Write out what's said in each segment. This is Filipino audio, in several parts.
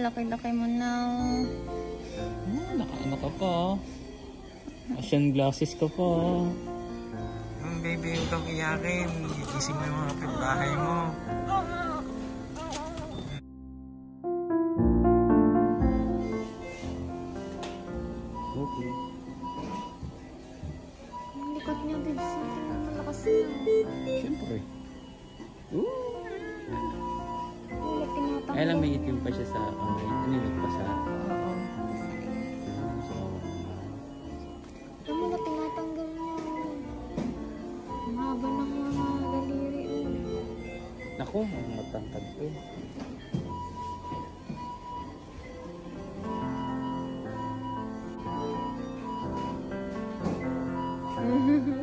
laki-laki mo na. Oh, hmm, nakaano ka pa. Asian glasses ka pa. Ang baby, huwag iyakin. Gigising mo yung mga kapitbahay mo. Okay. Ang likod niya, baby. Malakas niya. Siyempre. Ay lang may itim pa siya sa ano, inilog pa sa Oo. Alam mo na tinatanggal niya. Ang haba ng mga daliri. Naku, ang matangkad ko. Iyak.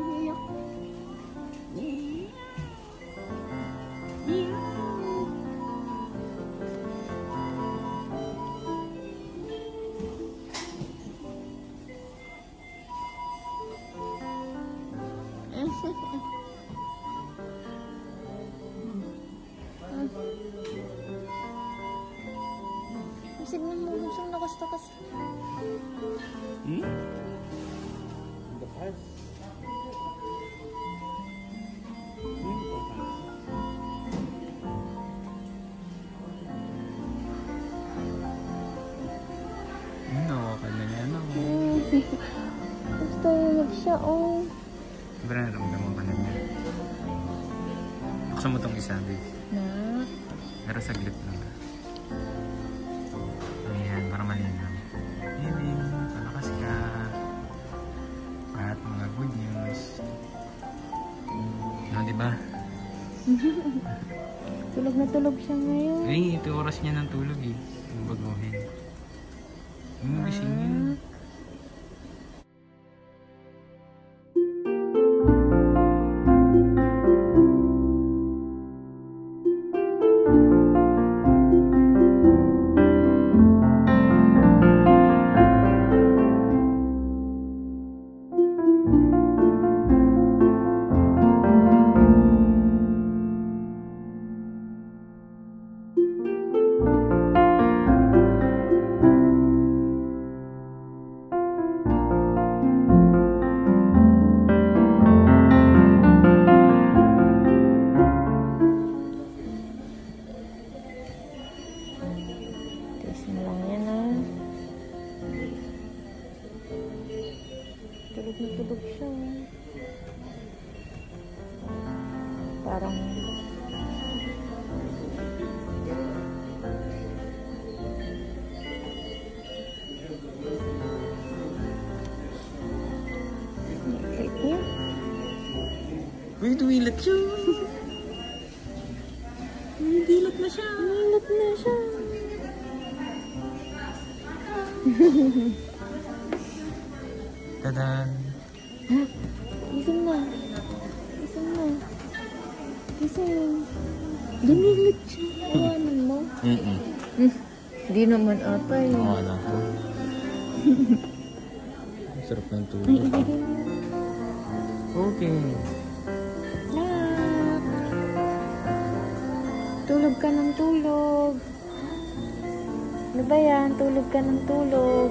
Signan mo, gusto lakas-takas. Hmm? Bakas. Hmm, bakas. Hmm, nawakan na niya, no? Gusto yun siya, oh. Sobrang naramdaman ka na niya. Buksan mo tong isa, babe. Na? Pero saglit lang. Tulog na tulog siya ngayon. Ay, ito oras niya ng tulog eh. Yung baguhin. Yung gising yun. Parang... Cute niya. Uy, dumilat siya. Dilat na siya. Dilat na siya. Tadan. Gising na. Gising na. Gising. Dumilat siya. Iwanan mo. Mm-mm. Di naman ata eh. Oo, alam ko. Sarap ng Ay, tulog. ibigay mo. Okay. Nak. Tulog ka ng tulog. Ano ba yan? Tulog ka ng tulog.